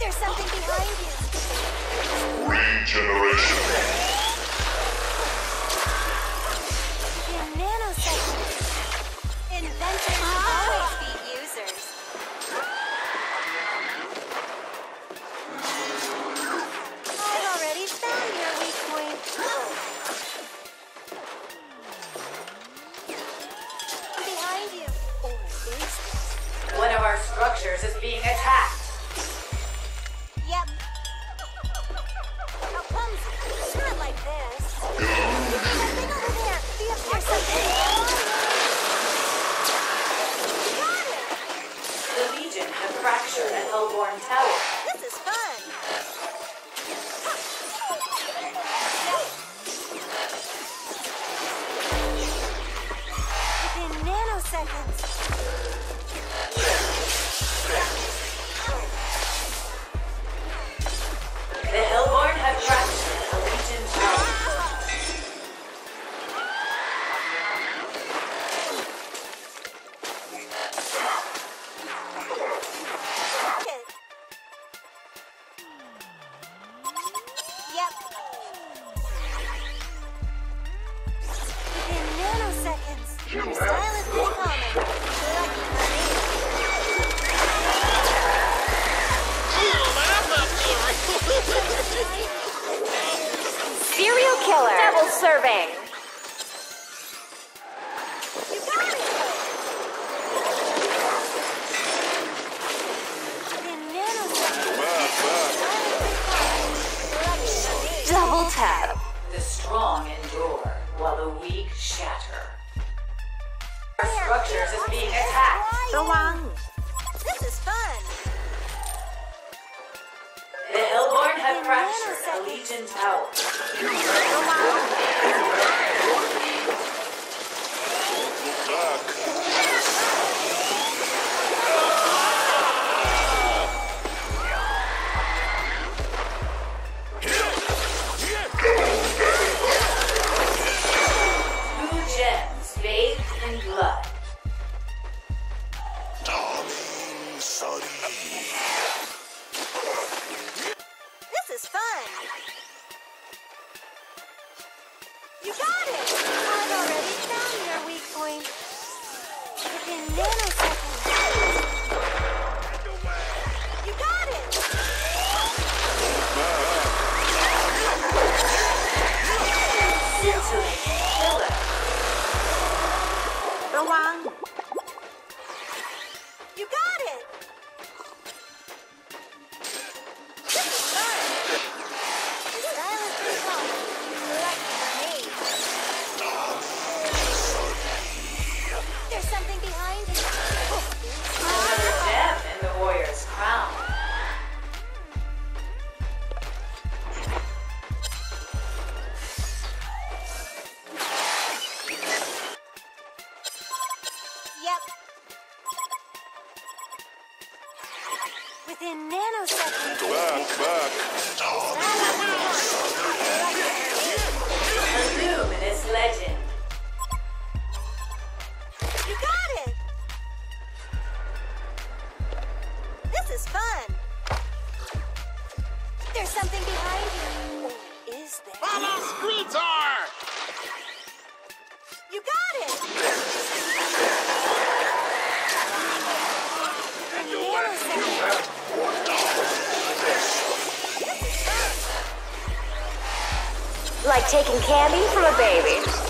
There's something behind you. Regeneration. foreign talent. Yep. Within nanoseconds, you I'm Serial killer. Double serving. legions out. Got it! I've already found your weak point. It's. back. taking candy from a baby.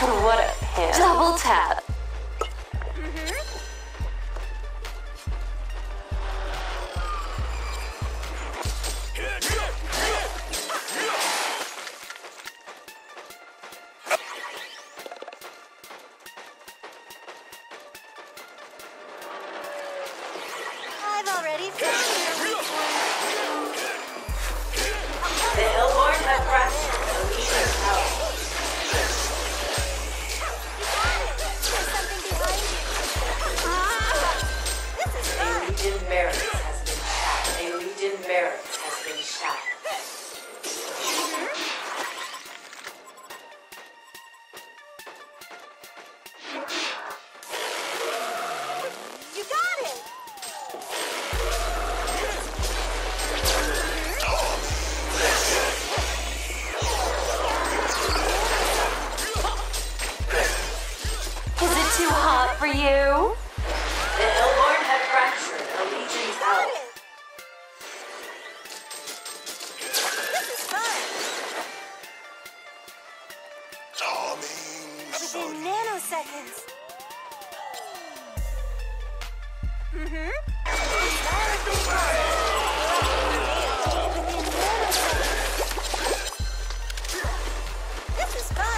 What up. Double tap. seconds. Mm-hmm. This is fun.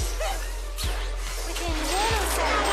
in Minnesota.